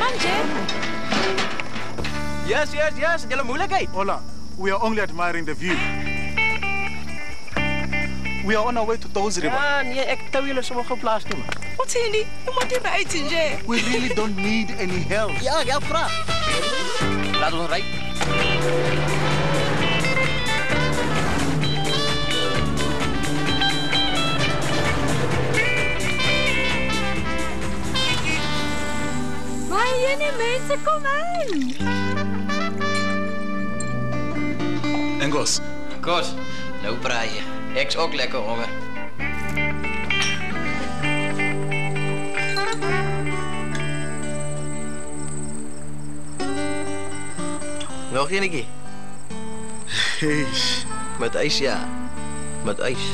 Manjit! Yes, yes, yes. Jelle moeilijkheid. Hola, we are only admiring the view. We are on our way to Toes River. Ja, nee, ik tel jullie zo op plaats doen. in? zijn jullie? Je moet hier uit, Jay. We really don't need any help. Yeah, ja, vraag. Laten we rijden. Maar jene mense kom in. Engos, Kos, nou braai jy. Ek's ook lekker honger. Nog enetjie? hey, Met ys ja. Met ys.